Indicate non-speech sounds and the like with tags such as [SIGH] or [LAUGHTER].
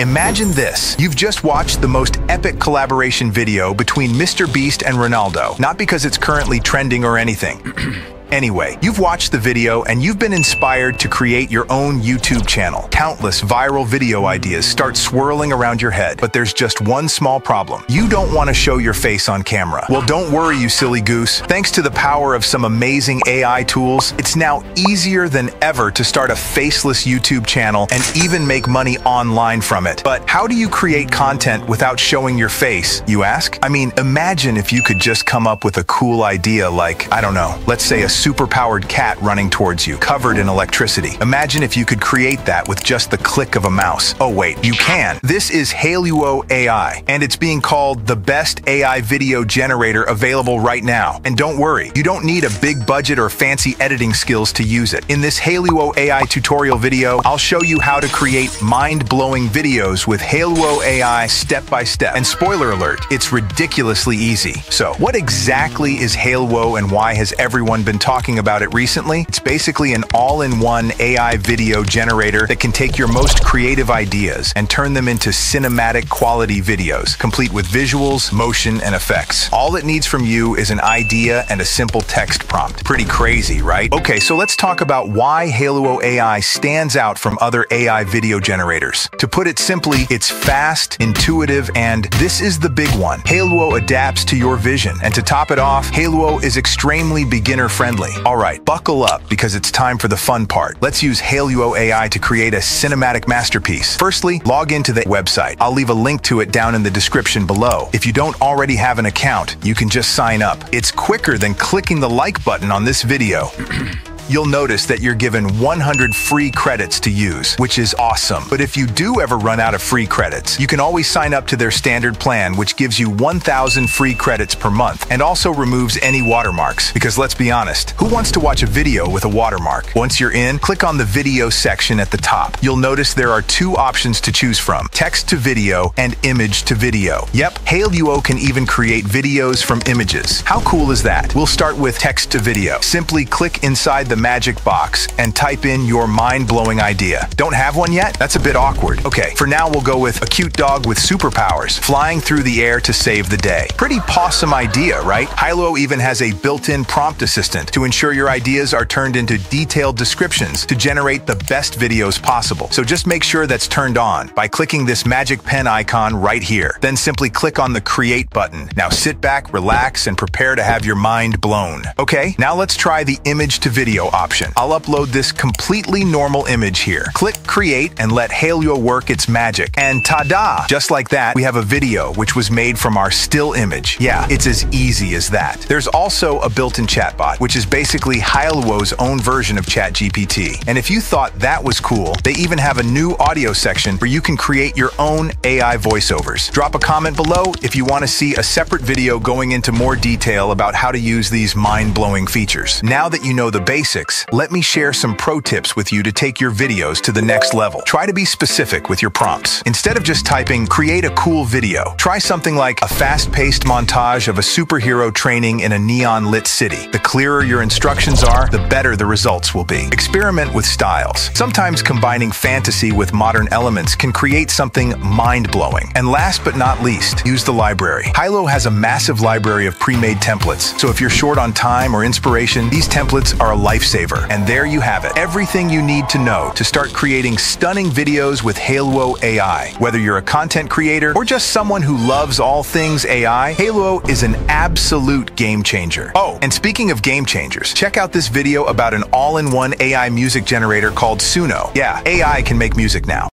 Imagine this. You've just watched the most epic collaboration video between Mr. Beast and Ronaldo, not because it's currently trending or anything. [CLEARS THROAT] Anyway, you've watched the video and you've been inspired to create your own YouTube channel. Countless viral video ideas start swirling around your head, but there's just one small problem. You don't want to show your face on camera. Well, don't worry, you silly goose. Thanks to the power of some amazing AI tools, it's now easier than ever to start a faceless YouTube channel and even make money online from it. But how do you create content without showing your face, you ask? I mean, imagine if you could just come up with a cool idea like, I don't know, let's say a superpowered cat running towards you, covered in electricity. Imagine if you could create that with just the click of a mouse. Oh wait, you can. This is Hailuo AI, and it's being called the best AI video generator available right now. And don't worry, you don't need a big budget or fancy editing skills to use it. In this Hailuo AI tutorial video, I'll show you how to create mind-blowing videos with Hailuo AI step by step. And spoiler alert, it's ridiculously easy. So, what exactly is Hailuo and why has everyone been talking about it recently. It's basically an all-in-one AI video generator that can take your most creative ideas and turn them into cinematic quality videos, complete with visuals, motion, and effects. All it needs from you is an idea and a simple text prompt. Pretty crazy, right? Okay, so let's talk about why Hailuo AI stands out from other AI video generators. To put it simply, it's fast, intuitive, and this is the big one. Hailuo adapts to your vision. And to top it off, Hailuo is extremely beginner-friendly friendly. All right, buckle up because it's time for the fun part. Let's use Hailuo AI to create a cinematic masterpiece. Firstly, log into the website. I'll leave a link to it down in the description below. If you don't already have an account, you can just sign up. It's quicker than clicking the like button on this video. [CLEARS THROAT] you'll notice that you're given 100 free credits to use, which is awesome. But if you do ever run out of free credits, you can always sign up to their standard plan, which gives you 1,000 free credits per month and also removes any watermarks. Because let's be honest, who wants to watch a video with a watermark? Once you're in, click on the video section at the top. You'll notice there are two options to choose from, text to video and image to video. Yep, Hailuo can even create videos from images. How cool is that? We'll start with text to video. Simply click inside the the magic box and type in your mind-blowing idea. Don't have one yet? That's a bit awkward. Okay, for now we'll go with a cute dog with superpowers, flying through the air to save the day. Pretty possum idea, right? Hailuo even has a built-in prompt assistant to ensure your ideas are turned into detailed descriptions to generate the best videos possible. So just make sure that's turned on by clicking this magic pen icon right here. Then simply click on the Create button. Now sit back, relax, and prepare to have your mind blown. Okay, now let's try the image to video option. I'll upload this completely normal image here. Click Create and let Hailuo work its magic. And ta-da! Just like that, we have a video which was made from our still image. Yeah, it's as easy as that. There's also a built-in chatbot, which is basically Hailuo's own version of ChatGPT. And if you thought that was cool, they even have a new audio section where you can create your own AI voiceovers. Drop a comment below if you want to see a separate video going into more detail about how to use these mind-blowing features. Now that you know the basics, basics, let me share some pro tips with you to take your videos to the next level. Try to be specific with your prompts. Instead of just typing, create a cool video, try something like a fast-paced montage of a superhero training in a neon-lit city. The clearer your instructions are, the better the results will be. Experiment with styles. Sometimes combining fantasy with modern elements can create something mind-blowing. And last but not least, use the library. Hailuo has a massive library of pre-made templates, so if you're short on time or inspiration, these templates are a life lifesaver. And there you have it, everything you need to know to start creating stunning videos with Hailuo AI. Whether you're a content creator or just someone who loves all things AI, Halo is an absolute game changer. Oh, and speaking of game changers, check out this video about an all-in-one AI music generator called Suno. Yeah, AI can make music now.